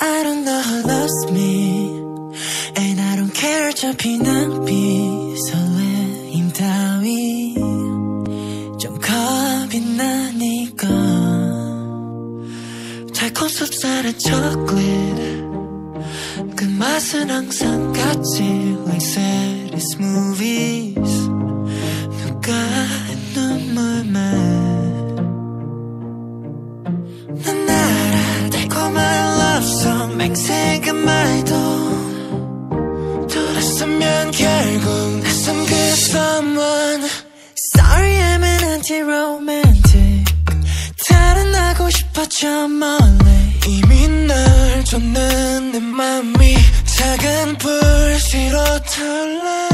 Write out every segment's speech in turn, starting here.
I don't know who loves me And I don't care 어차피 낭비 설레임 따위 좀 겁이 나니까 달콤 숲살의 초콜릿 그 맛은 항상 같지 Like saddest movies 누가 눈 맹세가 말도 돌아서면 결국 낯선 그 someone. Sorry I'm an anti-romantic. 달아나고 싶어 저 멀리. 이미 널 줬는 내 맘이 작은 불씨로 탈래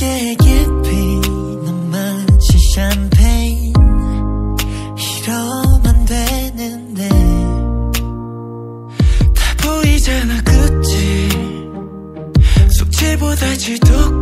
취하게 깊이 넌 마치 샴페인. 이러면 되는데. 다 보이잖아 그치? 속죄보다 질도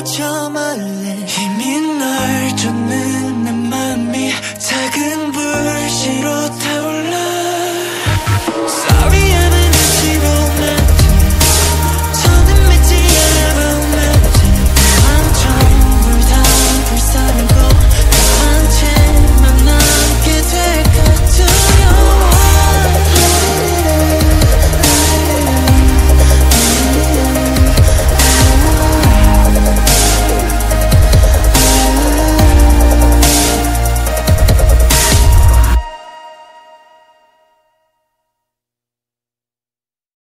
거쳐 말래.